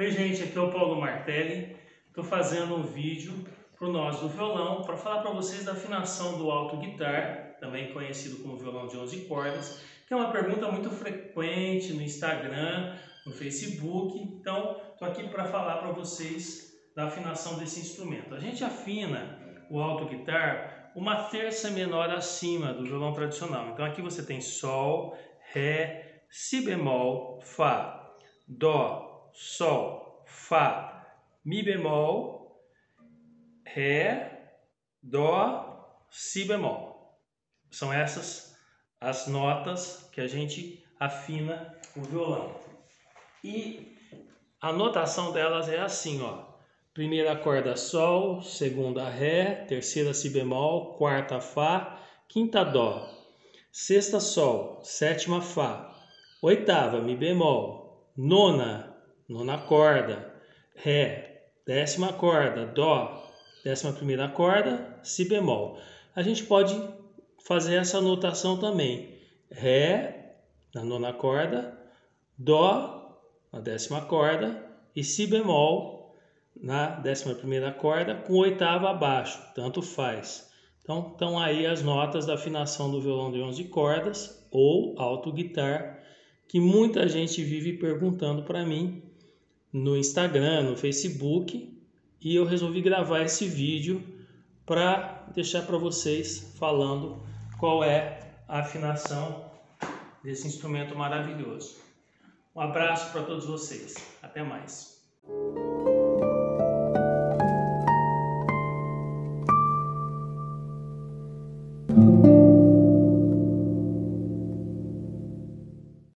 Oi gente, aqui é o Paulo Martelli. Estou fazendo um vídeo para o Nós do Violão para falar para vocês da afinação do alto guitar, também conhecido como violão de 11 cordas, que é uma pergunta muito frequente no Instagram, no Facebook. Então, estou aqui para falar para vocês da afinação desse instrumento. A gente afina o alto guitar uma terça menor acima do violão tradicional. Então, aqui você tem Sol, Ré, Si bemol, Fá, Dó, Sol, Fá, Mi bemol, Ré, Dó, Si bemol. São essas as notas que a gente afina o violão. E a notação delas é assim, ó. Primeira corda Sol, segunda Ré, terceira Si bemol, quarta Fá, quinta Dó, sexta Sol, sétima Fá, oitava Mi bemol, nona nona corda, Ré, décima corda, Dó, décima primeira corda, Si bemol. A gente pode fazer essa notação também. Ré na nona corda, Dó na décima corda e Si bemol na décima primeira corda com oitava abaixo, tanto faz. Então, estão aí as notas da afinação do violão de 11 cordas ou alto guitar, que muita gente vive perguntando para mim no Instagram, no Facebook, e eu resolvi gravar esse vídeo para deixar para vocês falando qual é a afinação desse instrumento maravilhoso. Um abraço para todos vocês. Até mais.